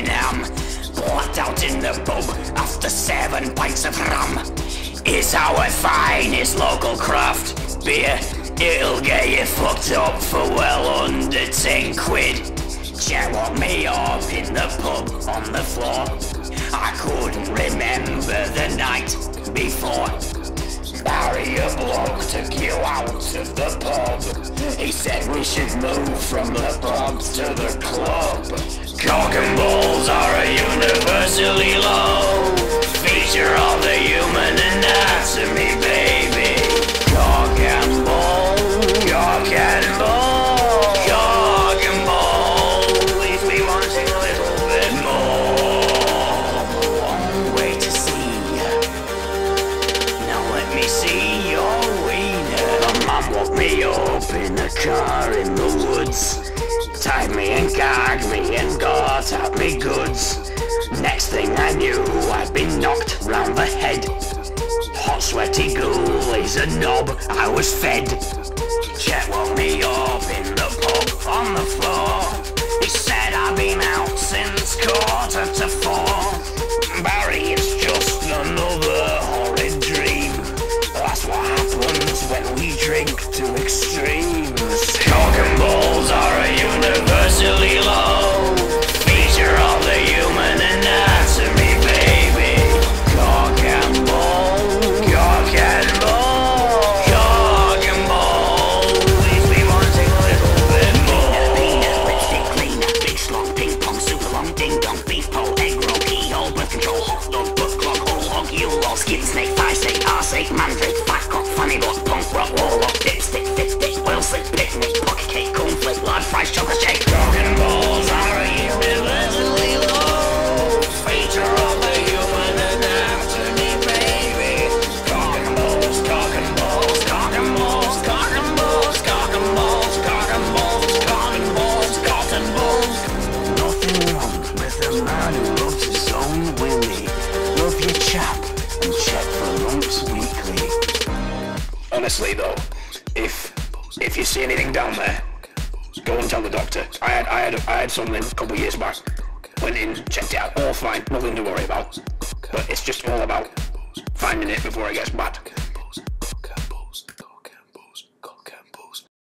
motherfucking am. Blacked out in the pub after seven pints of Hram. It's our finest local craft beer. It'll get you fucked up for well under ten quid. Woke me up in the pub on the floor. I couldn't remember the night before. Barry a bloke took you out of the pub. He said we should move from the pub to the club. Cock and balls are a universally low feature of the human anatomy, baby. Cock and ball, cock and ball, cock and ball. Leaves me wanting a little bit more. Long way to see. Now let me see your wiener. My mum woke me up in a car in the woods. Me and gag me and got at me goods. Next thing I knew, I'd been knocked round the head. Hot sweaty ghoul is a knob, I was fed. Chet woke me up in chap and check for lumps weekly. Honestly though, if if you see anything down there, go and tell the doctor. I had I had I had something a couple years back. Went in, checked it out, all fine, nothing to worry about. But it's just all about finding it before it gets bad.